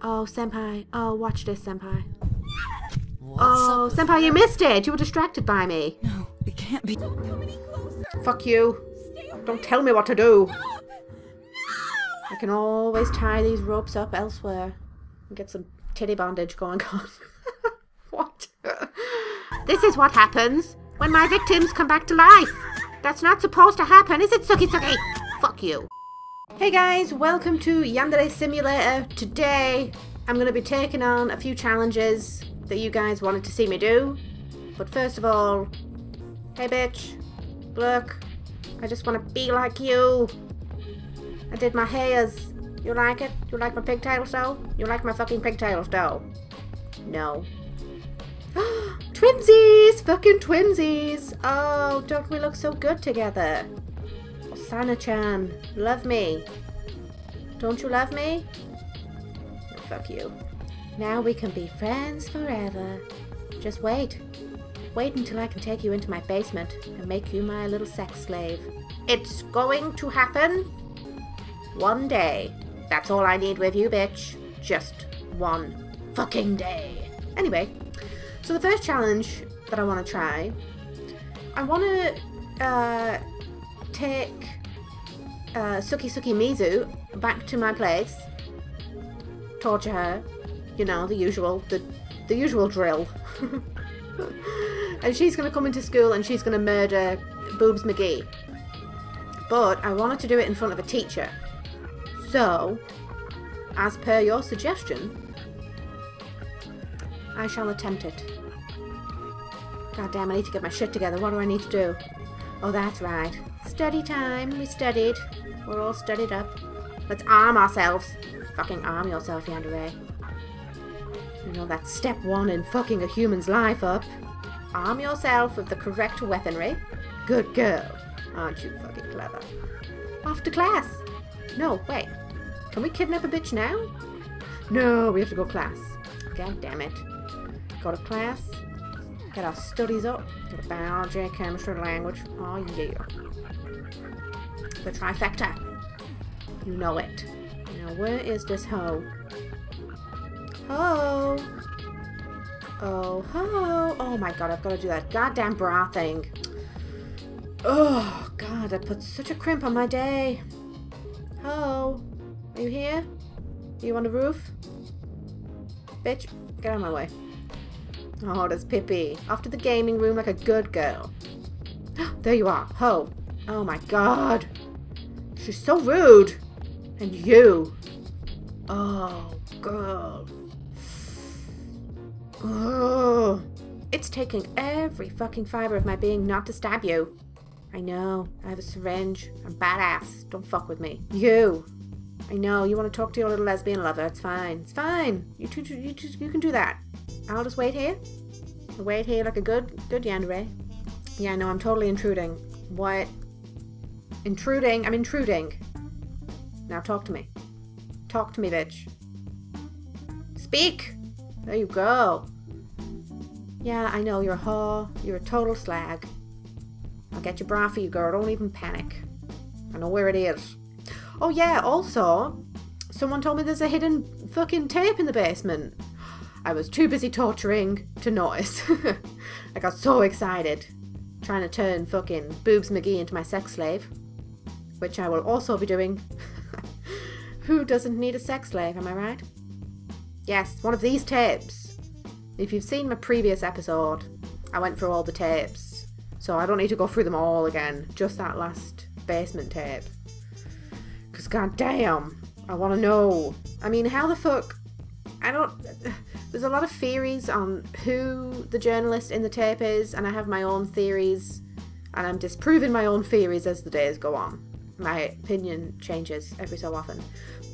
Oh, Senpai. Oh, watch this, Senpai. What's oh, up with Senpai, you missed it. You were distracted by me. No, it can't be. Fuck you. Don't tell me what to do. No. I can always tie these ropes up elsewhere and get some titty bondage going on. what? this is what happens when my victims come back to life. That's not supposed to happen, is it, Suki Suki? Fuck you. Hey guys, welcome to Yandere Simulator. Today, I'm going to be taking on a few challenges that you guys wanted to see me do. But first of all, hey bitch, look, I just want to be like you. I did my hairs. You like it? You like my pigtails though? You like my fucking pigtails though? No. twinsies! Fucking twinsies! Oh, don't we look so good together? Sana-chan, love me. Don't you love me? Oh, fuck you. Now we can be friends forever. Just wait. Wait until I can take you into my basement and make you my little sex slave. It's going to happen one day. That's all I need with you, bitch. Just one fucking day. Anyway, so the first challenge that I want to try, I want to uh, take uh, Suki Suki Mizu back to my place, torture her, you know, the usual, the, the usual drill. and she's going to come into school and she's going to murder Boobs McGee. But I wanted to do it in front of a teacher. So, as per your suggestion, I shall attempt it. God damn, I need to get my shit together. What do I need to do? Oh, that's right. Study time. We studied. We're all studied up. Let's arm ourselves. Fucking arm yourself, Yandere. You know, that's step one in fucking a human's life up. Arm yourself with the correct weaponry. Good girl. Aren't you fucking clever? Off to class. No, wait. Can we kidnap a bitch now? No, we have to go class. God damn it. Go to class. Get our studies up. Get a biology, chemistry, language. Oh yeah. The trifecta. You know it. Now where is this hoe? Ho! Oh, ho! Oh my god, I've got to do that goddamn bra thing. Oh god, I put such a crimp on my day. Ho! Are you here? Are you on the roof? Bitch, get out of my way. Oh, there's Pippi. Off to the gaming room like a good girl. there you are. Ho. Oh my god. She's so rude. And you. Oh, girl. Oh. It's taking every fucking fiber of my being not to stab you. I know. I have a syringe. I'm badass. Don't fuck with me. You. I know. You want to talk to your little lesbian lover. It's fine. It's fine. You two, you, two, you can do that. I'll just wait here. I'll wait here like a good, good Yandere. Yeah, no. I'm totally intruding. What? Intruding? I'm intruding. Now talk to me. Talk to me, bitch. Speak! There you go. Yeah, I know. You're a whore. You're a total slag. I'll get your bra for you, girl. Don't even panic. I know where it is. Oh, yeah, also, someone told me there's a hidden fucking tape in the basement. I was too busy torturing to notice. I got so excited. Trying to turn fucking Boobs McGee into my sex slave. Which I will also be doing. Who doesn't need a sex slave, am I right? Yes, one of these tapes. If you've seen my previous episode, I went through all the tapes. So I don't need to go through them all again. Just that last basement tape. Because goddamn, I want to know. I mean, how the fuck... I don't... There's a lot of theories on who the journalist in the tape is, and I have my own theories, and I'm disproving my own theories as the days go on. My opinion changes every so often.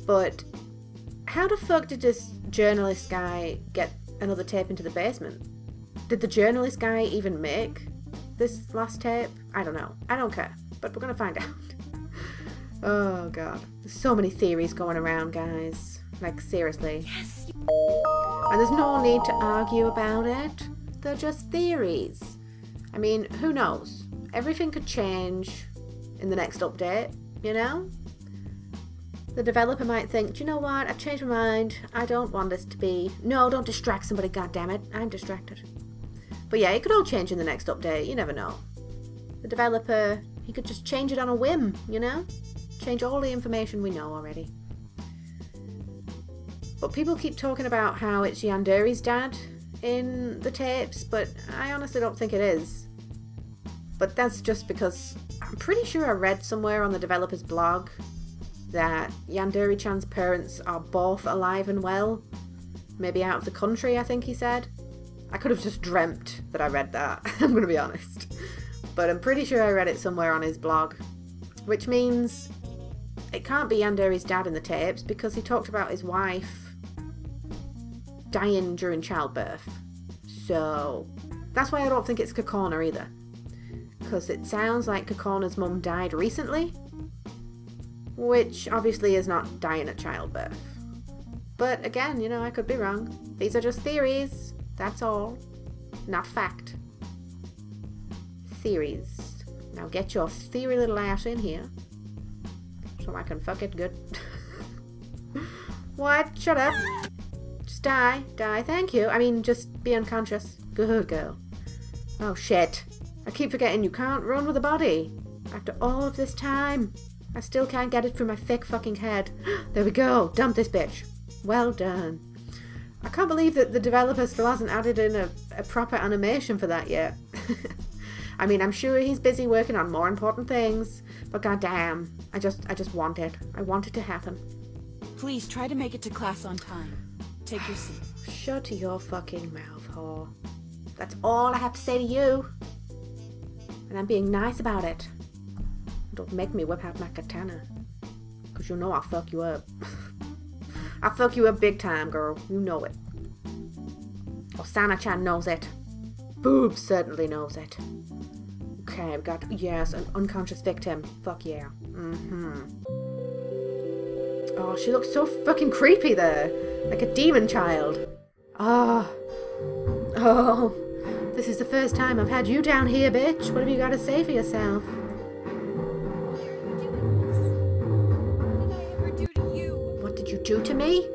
But how the fuck did this journalist guy get another tape into the basement? Did the journalist guy even make this last tape? I don't know. I don't care. But we're gonna find out. oh god. There's so many theories going around, guys. Like, seriously. Yes. And there's no need to argue about it. They're just theories. I mean, who knows? Everything could change in the next update, you know? The developer might think, do you know what? I've changed my mind. I don't want this to be. No, don't distract somebody, goddammit. I'm distracted. But yeah, it could all change in the next update. You never know. The developer, he could just change it on a whim, you know? Change all the information we know already. But people keep talking about how it's Yandere's dad in the tapes, but I honestly don't think it is. But that's just because I'm pretty sure I read somewhere on the developer's blog that Yandere Chan's parents are both alive and well. Maybe out of the country, I think he said. I could have just dreamt that I read that, I'm to be honest. But I'm pretty sure I read it somewhere on his blog. Which means it can't be Yandere's dad in the tapes because he talked about his wife dying during childbirth. So that's why I don't think it's Kokona either. Because it sounds like Kokona's mum died recently which obviously is not dying at childbirth. But again, you know, I could be wrong. These are just theories, that's all. Not fact. Theories. Now get your theory little ass in here. So I can fuck it good. what? Shut up. Just die. Die. Thank you. I mean, just be unconscious. Good girl. Oh shit. I keep forgetting you can't run with a body. After all of this time. I still can't get it through my thick fucking head. there we go. Dump this bitch. Well done. I can't believe that the developer still hasn't added in a, a proper animation for that yet. I mean, I'm sure he's busy working on more important things, but goddamn, I just, I just want it. I want it to happen. Please try to make it to class on time. Take your seat. Shut your fucking mouth, whore. That's all I have to say to you. And I'm being nice about it. Don't make me whip out my katana. Cause you know I'll fuck you up. I'll fuck you up big time, girl. You know it. Osana-chan knows it. Boob certainly knows it. Okay, we got, yes, an unconscious victim. Fuck yeah. Mm-hmm. Oh, she looks so fucking creepy there. Like a demon child. Oh. Oh. This is the first time I've had you down here, bitch. What have you got to say for yourself? What, did you? do to me?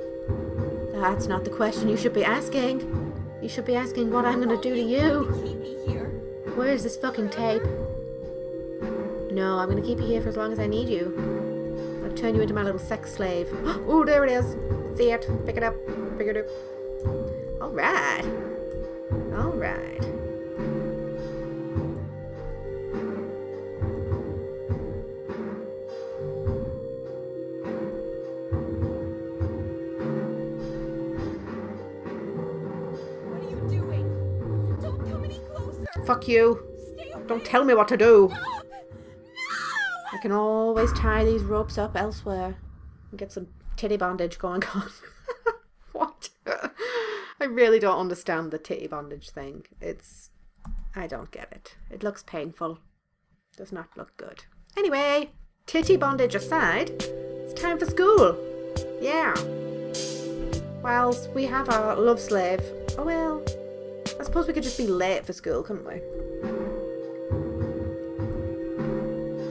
That's not the question you should be asking. You should be asking what I'm gonna do to you. Where's this fucking tape? No, I'm gonna keep you here for as long as I need you. I'll turn you into my little sex slave. Oh, there it is. See it. Pick it up. Pick it up. Alright. Alright. Fuck you. Don't tell me what to do. I can always tie these ropes up elsewhere and get some titty bondage going on. I really don't understand the titty bondage thing. It's... I don't get it. It looks painful. Does not look good. Anyway, titty bondage aside, it's time for school. Yeah. Whilst we have our love slave... Oh well, I suppose we could just be late for school, couldn't we?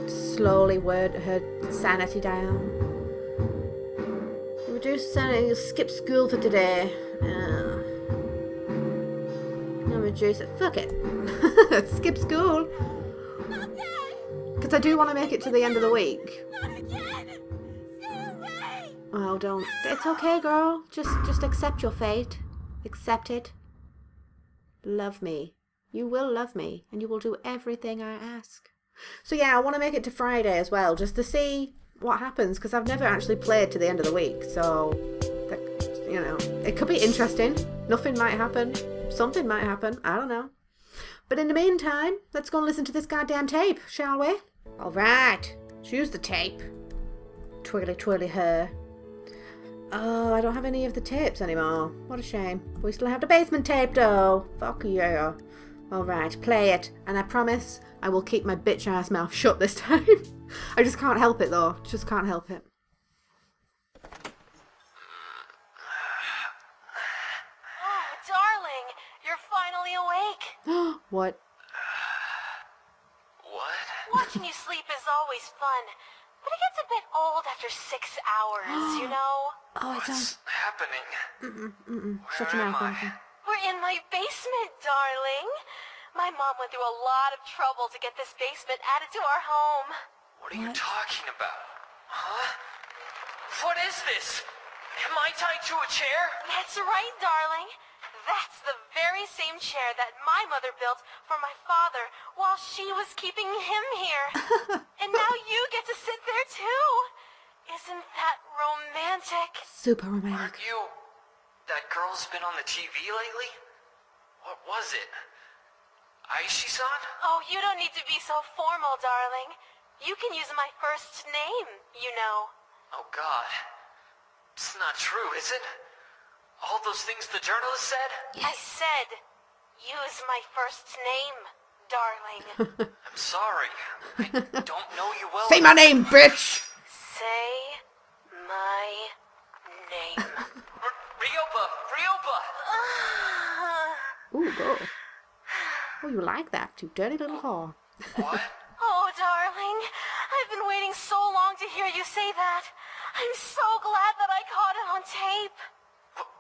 Slowly word her sanity down. Reduce sanity, skip school for today. Reduce it. Fuck it. skip school. Because I do want to make it to the end of the week. Oh, don't. It's okay, girl. Just, just accept your fate. Accept it. Love me. You will love me, and you will do everything I ask. So yeah, I want to make it to Friday as well, just to see what happens, because I've never actually played to the end of the week, so, that, you know, it could be interesting. Nothing might happen. Something might happen. I don't know. But in the meantime, let's go and listen to this goddamn tape, shall we? Alright, choose the tape. Twirly twirly her. Oh, I don't have any of the tapes anymore. What a shame. We still have the basement tape though. Fuck yeah. Alright, play it. And I promise I will keep my bitch ass mouth shut this time. I just can't help it though. Just can't help it. Oh, darling, you're finally awake. what? What? Watching you sleep is always fun, but it gets a bit old after six hours, you know? Oh, it sounds. What's happening? Mm-mm, mm-mm. Shut Where your am mouth. I? We're in my basement, darling. My mom went through a lot of trouble to get this basement added to our home. What are you talking about? Huh? What is this? Am I tied to a chair? That's right, darling. That's the very same chair that my mother built for my father while she was keeping him here. and now you get to sit there too. Isn't that romantic? Super Aren't romantic. you... That girl's been on the TV lately? What was it? Aishi-san? Oh, you don't need to be so formal, darling. You can use my first name, you know. Oh god. It's not true, is it? All those things the journalist said? I said, use my first name, darling. I'm sorry. I don't know you well. Say my name, bitch! Say my name. R- Ryoba! Ryoba! Ooh, girl. Oh, you like that, you dirty little whore. What? oh, darling. I've been waiting so long to hear you say that. I'm so glad that I caught it on tape. Wh-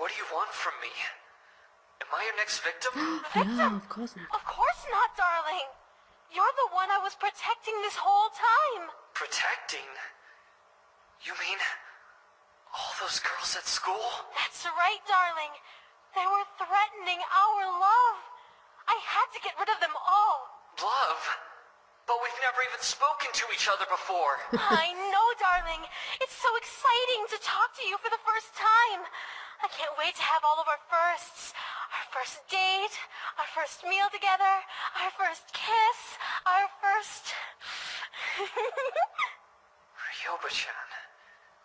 What do you want from me? Am I your next victim? No, of course not. Of course not, darling. You're the one I was protecting this whole time. Protecting? You mean all those girls at school? That's right, darling. They were threatening our love. I had to get rid of them all. Love? But we've never even spoken to each other before. I know, darling. It's so exciting to talk to you for the first time. I can't wait to have all of our firsts. Our first date, our first meal together, our first kiss, our first... Ryoba-chan,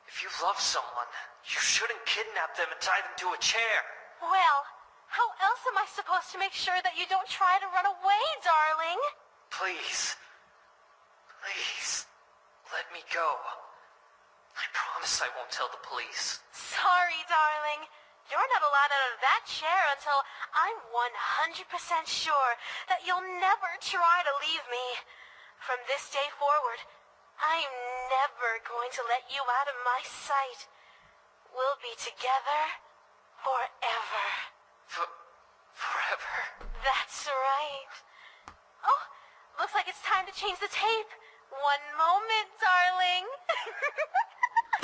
if you love someone, you shouldn't kidnap them and tie them to a chair. well, how else am I supposed to make sure that you don't try to run away, darling? Please. Please. Let me go. I promise I won't tell the police. Sorry, darling. You're not allowed out of that chair until I'm 100% sure that you'll never try to leave me. From this day forward, I'm never going to let you out of my sight. We'll be together forever. For... forever. That's right. Oh, looks like it's time to change the tape. One moment, darling.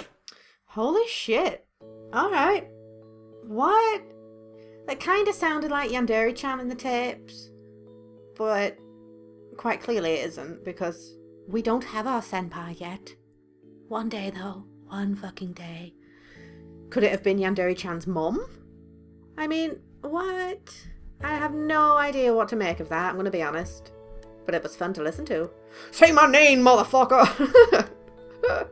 Holy shit. Alright. What? That kind of sounded like Yandere chan in the tapes. But quite clearly it isn't because we don't have our senpai yet. One day though. One fucking day. Could it have been Yandere chan's mum? I mean, what? I have no idea what to make of that, I'm gonna be honest. But it was fun to listen to. Say my name, motherfucker!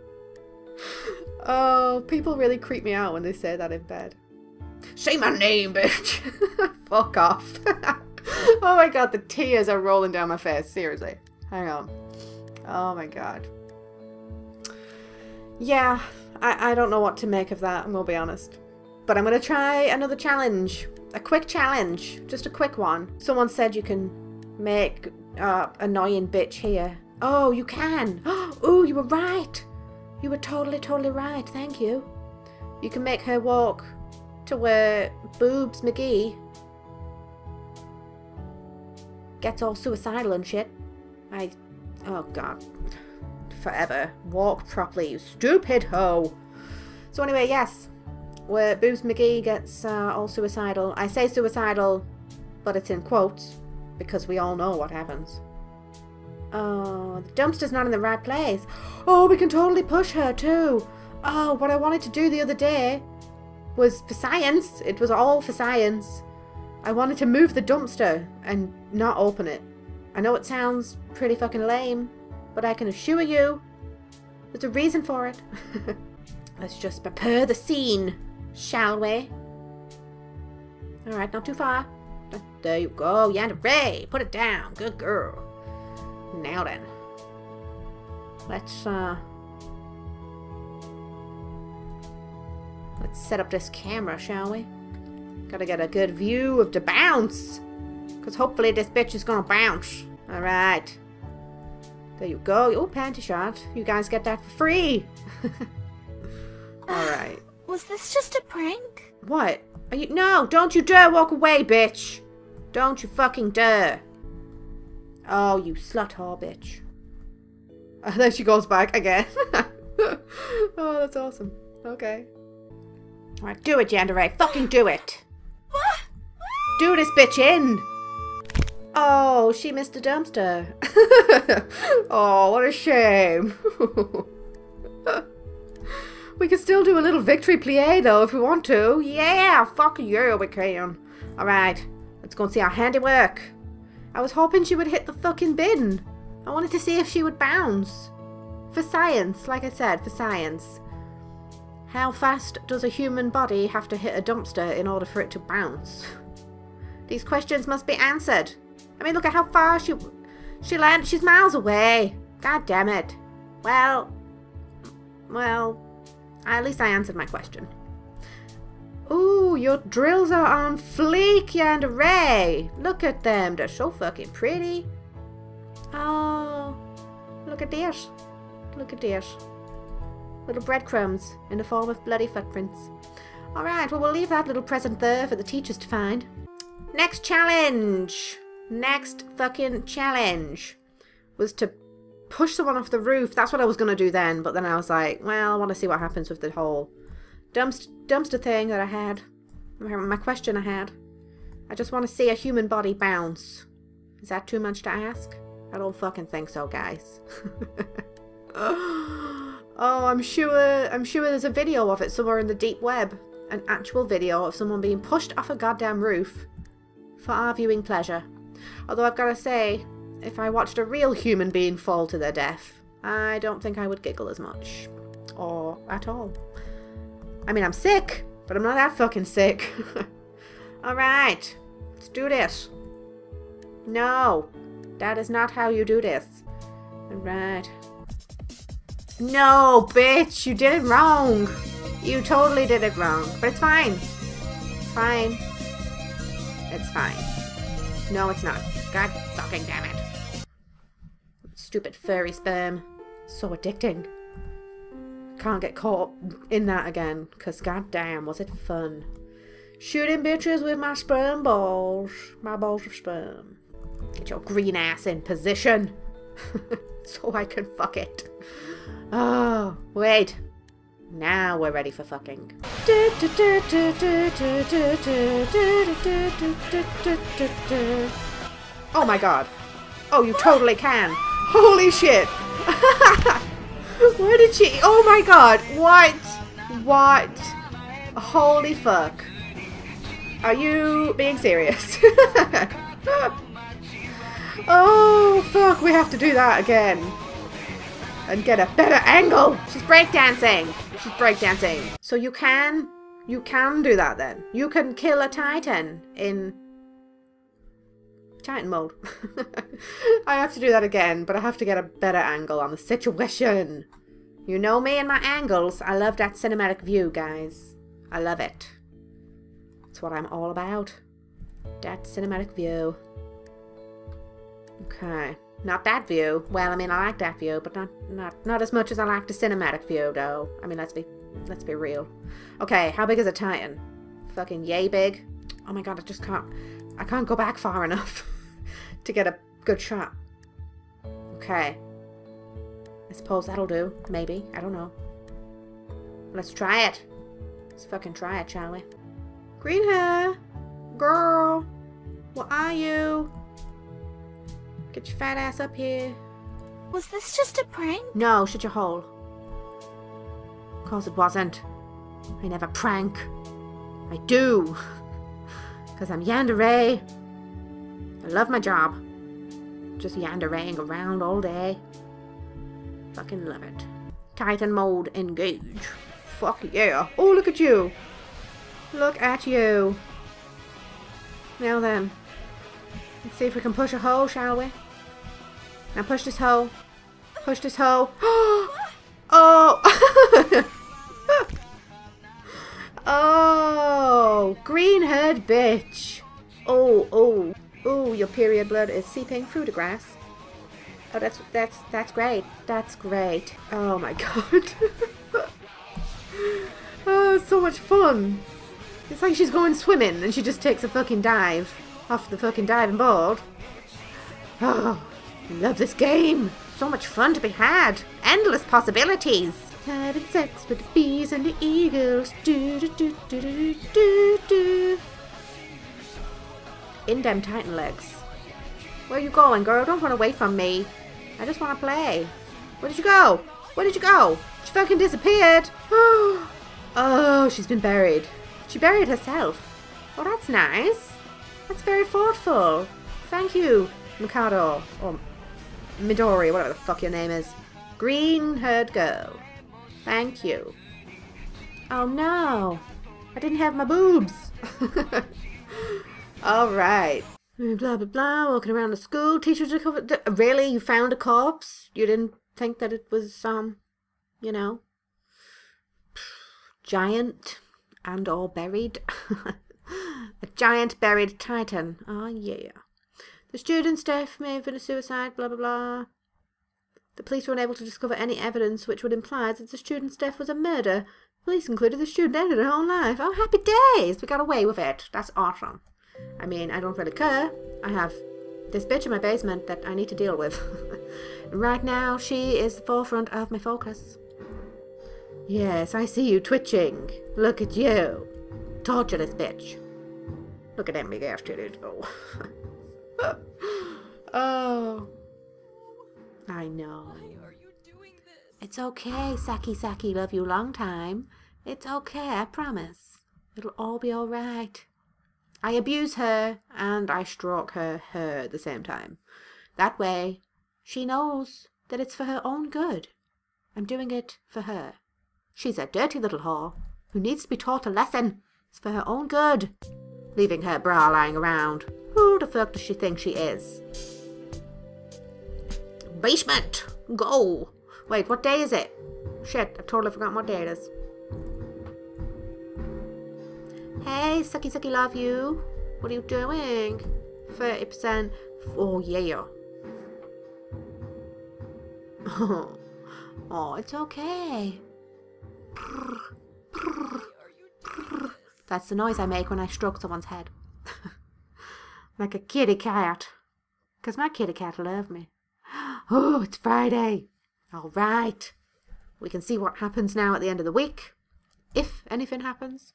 oh, people really creep me out when they say that in bed. Say my name, bitch! Fuck off. oh my god, the tears are rolling down my face. Seriously. Hang on. Oh my god. Yeah, I, I don't know what to make of that, I'm gonna be honest. But I'm gonna try another challenge. A quick challenge. Just a quick one. Someone said you can make uh, annoying bitch here. Oh, you can. Oh, you were right. You were totally, totally right. Thank you. You can make her walk to where Boobs McGee gets all suicidal and shit. I. Oh, God. Forever. Walk properly, you stupid hoe. So, anyway, yes. Where Boobs McGee gets uh, all suicidal. I say suicidal, but it's in quotes because we all know what happens. Oh, the dumpster's not in the right place. Oh, we can totally push her too. Oh, what I wanted to do the other day was for science. It was all for science. I wanted to move the dumpster and not open it. I know it sounds pretty fucking lame, but I can assure you there's a reason for it. Let's just prepare the scene, shall we? Alright, not too far. There you go, Yandere. Put it down. Good girl. Now then. Let's, uh... Let's set up this camera, shall we? Gotta get a good view of the bounce. Because hopefully this bitch is gonna bounce. Alright. There you go. Oh, panty shot. You guys get that for free. Alright. Was this just a prank? What? Are you- no, don't you dare walk away, bitch! Don't you fucking dare! Oh, you slut whore, bitch. And then she goes back again. oh, that's awesome. Okay. Alright, do it, Yandere. Fucking do it! Do this bitch in! Oh, she missed a dumpster. oh, what a shame. we can still do a little victory plie though if we want to. Yeah, fuck yeah, we can. Alright, let's go and see our handiwork. I was hoping she would hit the fucking bin. I wanted to see if she would bounce. For science, like I said, for science. How fast does a human body have to hit a dumpster in order for it to bounce? These questions must be answered. I mean, look at how far she she landed. She's miles away. God damn it. Well, well, at least I answered my question. Your drills are on fleek, Yandere. Look at them. They're so fucking pretty. Oh, look at this. Look at this. Little breadcrumbs in the form of bloody footprints. Alright, well, we'll leave that little present there for the teachers to find. Next challenge. Next fucking challenge was to push someone off the roof. That's what I was going to do then, but then I was like, well, I want to see what happens with the whole dumpster, dumpster thing that I had. My question I had. I just want to see a human body bounce. Is that too much to ask? I don't fucking think so, guys. oh, I'm sure I'm sure there's a video of it somewhere in the deep web. An actual video of someone being pushed off a goddamn roof for our viewing pleasure. Although I've got to say, if I watched a real human being fall to their death, I don't think I would giggle as much. Or at all. I mean, I'm sick, but I'm not that fucking sick. Alright, let's do this. No, that is not how you do this. Alright. No, bitch, you did it wrong. You totally did it wrong. But it's fine. It's fine. It's fine. No, it's not. God fucking damn it. Stupid furry sperm. So addicting. Can't get caught in that again, because goddamn, was it fun. Shooting bitches with my sperm balls. My balls of sperm. Get your green ass in position. so I can fuck it. Oh, wait. Now we're ready for fucking. Oh my god. Oh, you totally can. Holy shit. Where did she... Oh my god. What? What? Holy fuck. Are you being serious? oh, fuck. We have to do that again. And get a better angle. She's breakdancing. She's breakdancing. So you can... You can do that then. You can kill a titan in Titan mode. I have to do that again, but I have to get a better angle on the situation. You know me and my angles. I love that cinematic view, guys. I love it. That's what I'm all about. That cinematic view. Okay. Not that view. Well, I mean, I like that view, but not not not as much as I like the cinematic view, though. I mean, let's be let's be real. Okay, how big is a Titan? Fucking yay big. Oh my god, I just can't. I can't go back far enough to get a good shot. Okay. I suppose that'll do. Maybe. I don't know. Let's try it. Let's fucking try it, shall we? Green hair! Girl! What are you? Get your fat ass up here. Was this just a prank? No, shut your hole. Of course it wasn't. I never prank. I do. Because I'm Yandere. I love my job. Just yanderaying around all day. Fucking love it. Titan mode engage. Fuck yeah. Oh, look at you. Look at you. Now then. Let's see if we can push a hole, shall we? Now push this hole. Push this hole. oh! oh! Green-haired bitch. Your period blood is seeping through the grass. Oh, that's that's that's great. That's great. Oh my god. oh, so much fun. It's like she's going swimming and she just takes a fucking dive off the fucking diving board. Oh, love this game. So much fun to be had. Endless possibilities. Having sex with the bees and the eagles. Do do do do do do do. In them titan legs. Where you going, girl? Don't run away from me. I just want to play. Where did you go? Where did you go? She fucking disappeared. Oh, she's been buried. She buried herself. Oh, that's nice. That's very thoughtful. Thank you, Mikado. Or Midori, whatever the fuck your name is. Green-haired girl. Thank you. Oh no. I didn't have my boobs. Alright. Blah blah blah, walking around the school, teachers are covered. Really? You found a corpse? You didn't think that it was, um, you know, giant and all buried? a giant buried titan. Oh, yeah. The student's death may have been a suicide, blah blah blah. The police were unable to discover any evidence which would imply that the student's death was a murder. Police concluded the student ended her own life. Oh, happy days! We got away with it. That's awesome. I mean, I don't really care. I have this bitch in my basement that I need to deal with. right now, she is the forefront of my focus. Yes, I see you twitching. Look at you. Torture this bitch. Look at them big ass titties. Oh. oh. I know. It's okay, Saki Saki. Love you long time. It's okay, I promise. It'll all be alright. I abuse her and I stroke her her at the same time. That way, she knows that it's for her own good. I'm doing it for her. She's a dirty little whore who needs to be taught a lesson. It's for her own good. Leaving her bra lying around. Who the fuck does she think she is? Basement! Go! Wait, what day is it? Shit, I've totally forgotten what day it is. Hey, Sucky Sucky Love You. What are you doing? 30%. Oh, yeah. Oh, oh it's okay. That's the noise I make when I stroke someone's head. like a kitty cat. Because my kitty cat love me. Oh, it's Friday. All right. We can see what happens now at the end of the week. If anything happens.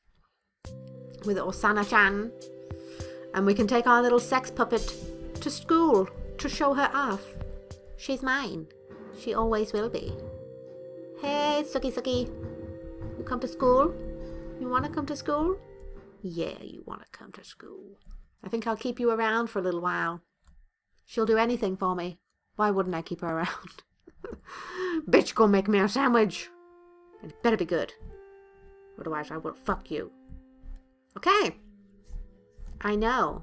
With Osana-chan. And we can take our little sex puppet to school to show her off. She's mine. She always will be. Hey, Suki Suki. You come to school? You want to come to school? Yeah, you want to come to school. I think I'll keep you around for a little while. She'll do anything for me. Why wouldn't I keep her around? Bitch, go make me a sandwich. It better be good. Otherwise, I will fuck you. Okay. I know.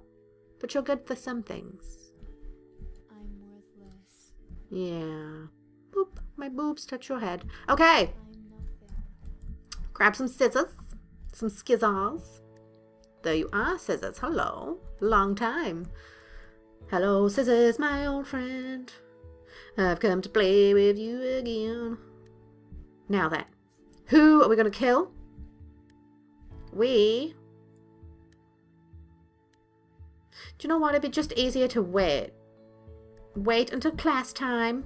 But you're good for some things. I'm worthless. Yeah. Boop. My boobs touch your head. Okay. Grab some scissors. Some skizzles. There you are, scissors. Hello. Long time. Hello, scissors, my old friend. I've come to play with you again. Now then, who are we going to kill? We. Do you know what? It'd be just easier to wait. Wait until class time.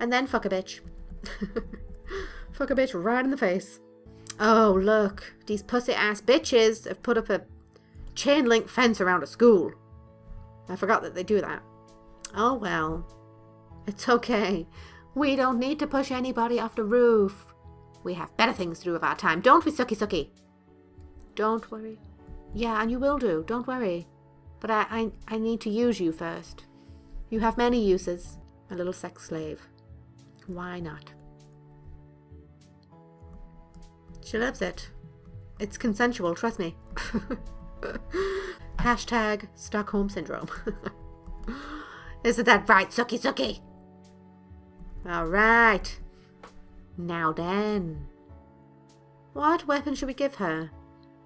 And then fuck a bitch. fuck a bitch right in the face. Oh, look. These pussy ass bitches have put up a chain link fence around a school. I forgot that they do that. Oh well. It's okay. We don't need to push anybody off the roof. We have better things to do with our time, don't we, Sucky Sucky? Don't worry. Yeah, and you will do. Don't worry. But I, I, I need to use you first. You have many uses, a little sex slave. Why not? She loves it. It's consensual, trust me. Hashtag Stockholm Syndrome. Isn't that right, Sucky Sucky? Alright. Now then. What weapon should we give her?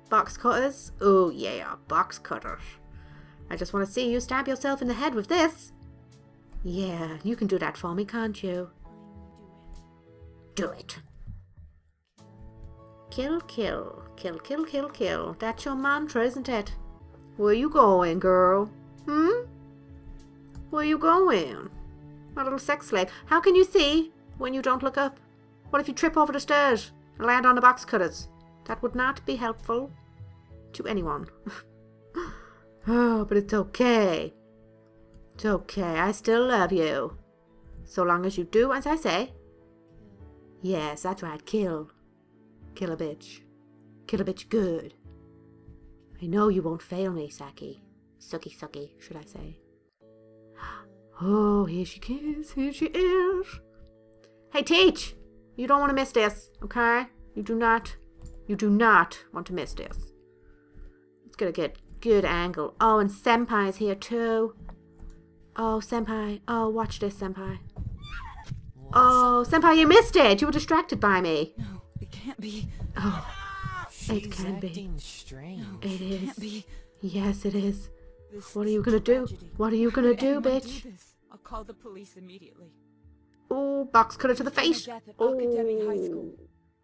Box cutters? Oh yeah, box cutters. I just want to see you stab yourself in the head with this. Yeah, you can do that for me, can't you? Do it. Kill, kill, kill, kill, kill, kill. That's your mantra, isn't it? Where you going, girl? Hmm? Where you going? My little sex slave. How can you see when you don't look up? What if you trip over the stairs and land on the box cutters? That would not be helpful to anyone. oh, but it's okay. It's okay. I still love you. So long as you do as I say. Yes, that's right. Kill. Kill a bitch. Kill a bitch good. I know you won't fail me, Saki. Sucky sucky, should I say. Oh, here she is. Here she is. Hey, Teach! You don't want to miss this, okay? You do not. You do not want to miss this. It's gonna get good angle. Oh, and Senpai's here too. Oh, Senpai. Oh, watch this, Senpai. Oh, Senpai, you missed it. You were distracted by me. No, it can't be. Oh, it She's can be. strange. It is. Can't be. Yes, it is. This What are you gonna do? What are you gonna could do, bitch? this? I'll call the police immediately. Oh, box cutter to the face. Oh. High School.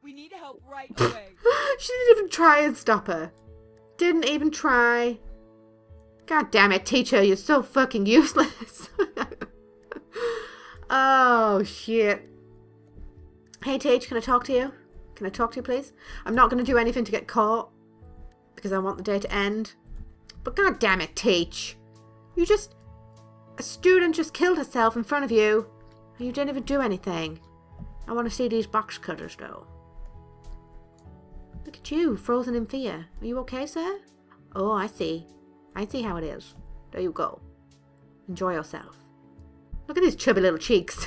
We need help right away. she didn't even try and stop her. Didn't even try. God damn it, teacher, you're so fucking useless. oh, shit. Hey, Teach, can I talk to you? Can I talk to you, please? I'm not going to do anything to get caught because I want the day to end. But god damn it, Teach. You just. A student just killed herself in front of you and you didn't even do anything. I want to see these box cutters, though. Look at you, frozen in fear. Are you okay, sir? Oh, I see. I see how it is. There you go. Enjoy yourself. Look at his chubby little cheeks.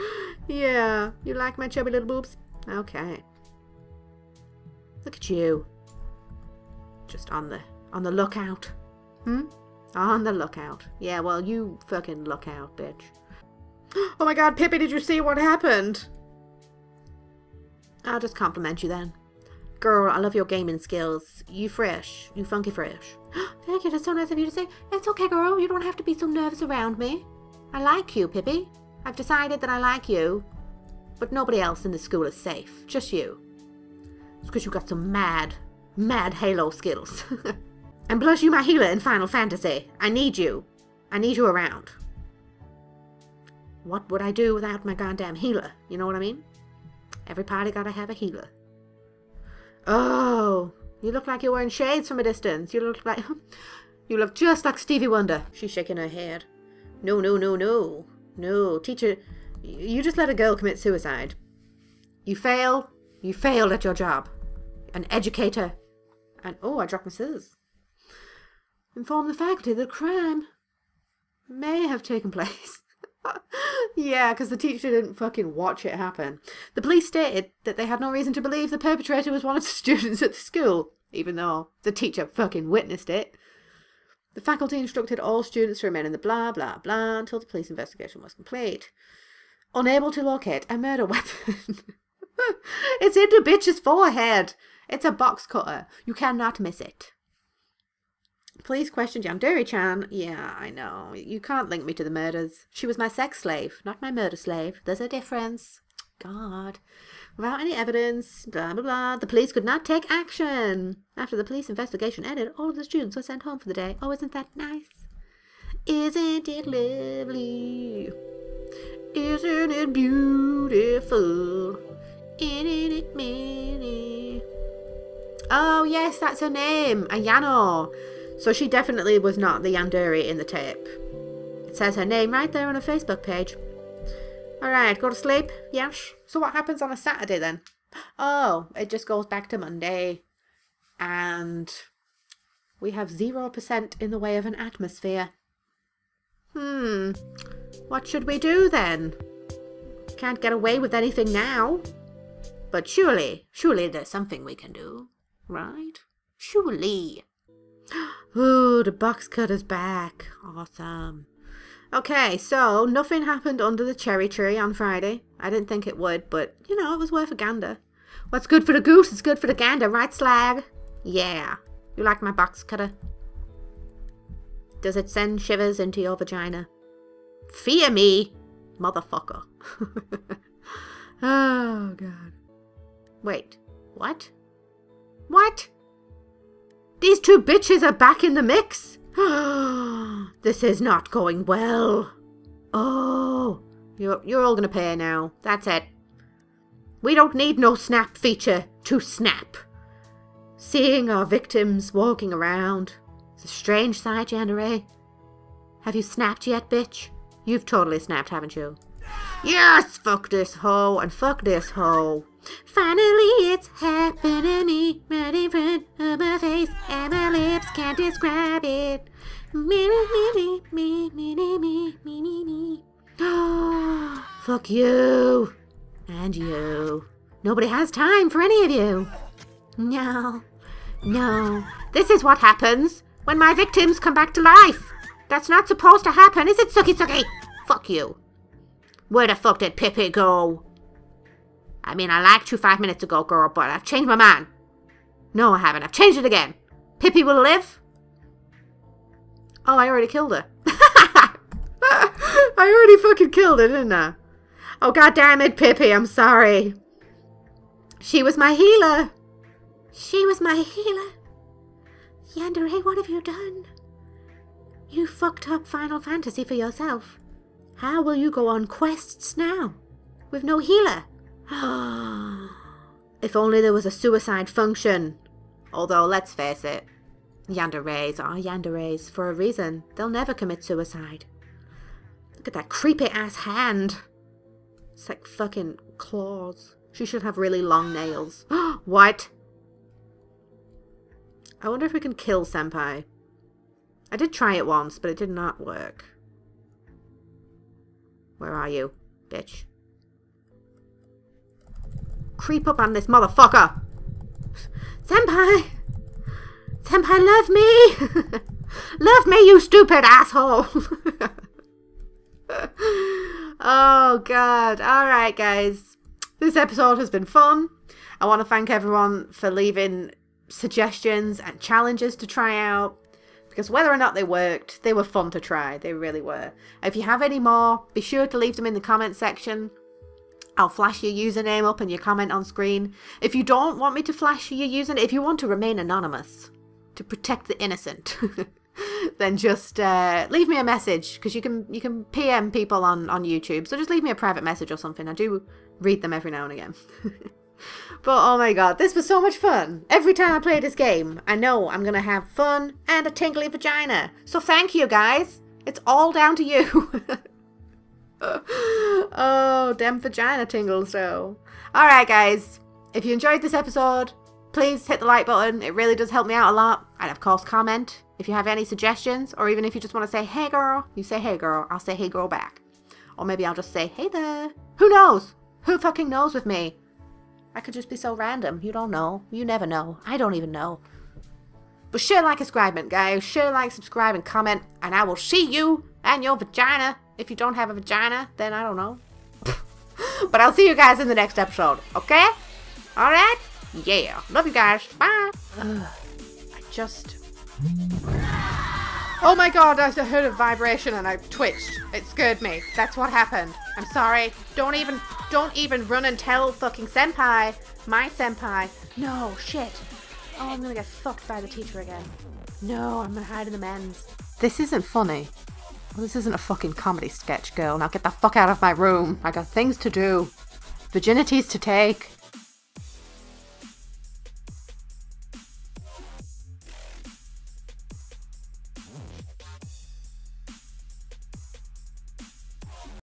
yeah, you like my chubby little boobs? Okay. Look at you. Just on the on the lookout. Hmm? On the lookout. Yeah, well, you fucking look out, bitch. Oh my god, Pippi, did you see what happened? I'll just compliment you then. Girl, I love your gaming skills. You fresh. You funky fresh. Thank you, that's so nice of you to say. It's okay, girl. You don't have to be so nervous around me. I like you, Pippi. I've decided that I like you. But nobody else in the school is safe. Just you. It's because you got some mad, mad Halo skills. and plus, you my healer in Final Fantasy. I need you. I need you around. What would I do without my goddamn healer? You know what I mean? Every party gotta have a healer. Oh, you look like you're wearing shades from a distance. You look like. You look just like Stevie Wonder. She's shaking her head. No, no, no, no. No, teacher, you just let a girl commit suicide. You fail. You failed at your job. An educator. And. Oh, I dropped my scissors. Inform the faculty that crime may have taken place. Yeah, because the teacher didn't fucking watch it happen. The police stated that they had no reason to believe the perpetrator was one of the students at the school, even though the teacher fucking witnessed it. The faculty instructed all students to remain in the blah blah blah until the police investigation was complete. Unable to locate a murder weapon. it's in the bitch's forehead. It's a box cutter. You cannot miss it. Police questioned Yandere Chan. Yeah, I know. You can't link me to the murders. She was my sex slave, not my murder slave. There's a difference. God. Without any evidence, blah blah blah. The police could not take action. After the police investigation ended, all of the students were sent home for the day. Oh, isn't that nice? Isn't it lovely? Isn't it beautiful? Isn't it many? Oh, yes, that's her name. Ayano. So she definitely was not the Yandere in the tape. It says her name right there on her Facebook page. Alright, go to sleep? Yes. So what happens on a Saturday then? Oh, it just goes back to Monday. And we have 0% in the way of an atmosphere. Hmm. What should we do then? Can't get away with anything now. But surely, surely there's something we can do. Right? Surely. Ooh, the box cutter's back. Awesome. Okay, so nothing happened under the cherry tree on Friday. I didn't think it would, but you know, it was worth a gander. What's good for the goose is good for the gander, right, Slag? Yeah. You like my box cutter? Does it send shivers into your vagina? Fear me, motherfucker. oh, God. Wait, what? What? These two bitches are back in the mix? this is not going well. Oh, you're, you're all gonna pay now. That's it. We don't need no snap feature to snap. Seeing our victims walking around. It's a strange sight, Yandere. Have you snapped yet, bitch? You've totally snapped, haven't you? Yes, fuck this hoe and fuck this hoe. Finally, it's happening to me right in front of my face, and my lips can't describe it. Me, me, me, me, me, me, me, me, me, me. Fuck you. And you. Nobody has time for any of you. No. No. This is what happens when my victims come back to life. That's not supposed to happen, is it, Suki Suki? Fuck you. Where the fuck did Pippi go? I mean, I liked you five minutes ago, girl, but I've changed my mind. No, I haven't. I've changed it again. Pippi will live? Oh, I already killed her. I already fucking killed her, didn't I? Oh, god damn it, Pippi, I'm sorry. She was my healer. She was my healer. Yandere, what have you done? You fucked up Final Fantasy for yourself. How will you go on quests now? With no healer? if only there was a suicide function. Although, let's face it, Yanderes are Yanderes for a reason. They'll never commit suicide. Look at that creepy ass hand. It's like fucking claws. She should have really long nails. what? I wonder if we can kill Senpai. I did try it once, but it did not work. Where are you, bitch? Creep up on this motherfucker! Senpai! Senpai, love me! love me, you stupid asshole! oh, God. Alright, guys. This episode has been fun. I want to thank everyone for leaving suggestions and challenges to try out because whether or not they worked, they were fun to try. They really were. If you have any more, be sure to leave them in the comment section. I'll flash your username up and your comment on screen. If you don't want me to flash your username, if you want to remain anonymous to protect the innocent, then just uh, leave me a message because you can you can PM people on on YouTube. So just leave me a private message or something. I do read them every now and again. but oh my god, this was so much fun. Every time I play this game, I know I'm gonna have fun and a tingly vagina. So thank you guys. It's all down to you. oh, damn vagina tingles though. Alright guys, if you enjoyed this episode, please hit the like button. It really does help me out a lot. And of course comment if you have any suggestions or even if you just want to say hey girl, you say hey girl, I'll say hey girl back. Or maybe I'll just say hey there. Who knows? Who fucking knows with me? I could just be so random. You don't know. You never know. I don't even know. But share, like, subscribe, guys. Share, like, subscribe, and comment. And I will see you and your vagina if you don't have a vagina, then I don't know. but I'll see you guys in the next episode, okay? Alright? Yeah. Love you guys. Bye. Ugh. I just... Oh my god, I heard a vibration and I twitched. It scared me. That's what happened. I'm sorry. Don't even, don't even run and tell fucking senpai. My senpai. No, shit. Oh, I'm gonna get fucked by the teacher again. No, I'm gonna hide in the men's. This isn't funny. Well, this isn't a fucking comedy sketch, girl. Now get the fuck out of my room. I got things to do. Virginities to take.